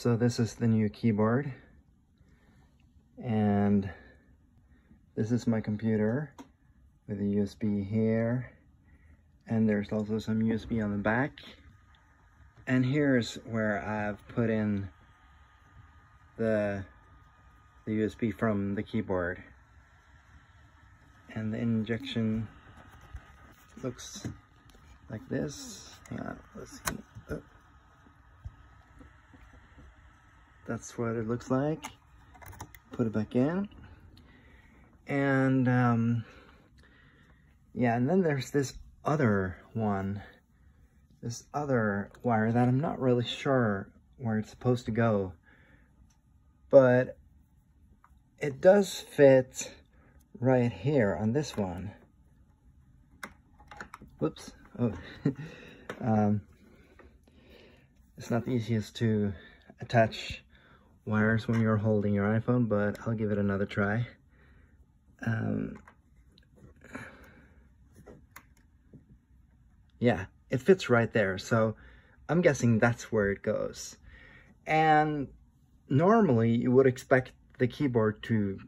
So this is the new keyboard. And this is my computer with a USB here. And there's also some USB on the back. And here's where I've put in the, the USB from the keyboard. And the injection looks like this. Yeah, let's see. Oh. That's what it looks like. Put it back in. And um, yeah, and then there's this other one, this other wire that I'm not really sure where it's supposed to go, but it does fit right here on this one. Whoops. Oh. um, it's not the easiest to attach wires when you're holding your iPhone, but I'll give it another try. Um, yeah, it fits right there. So I'm guessing that's where it goes. And normally you would expect the keyboard to,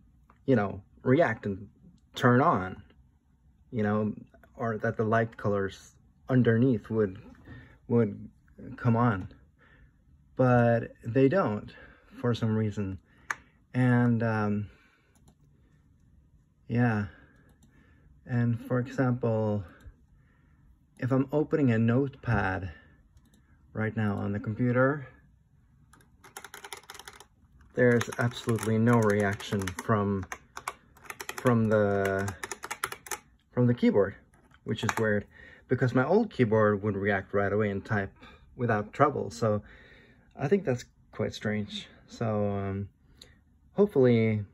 you know, react and turn on, you know, or that the light colors underneath would would come on. But they don't for some reason. And um, yeah. And for example, if I'm opening a notepad right now on the computer, there's absolutely no reaction from from the from the keyboard, which is weird because my old keyboard would react right away and type without trouble. So I think that's quite strange. So um, hopefully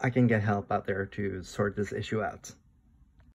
I can get help out there to sort this issue out.